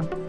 you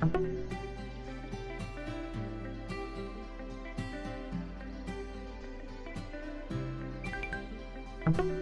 thank you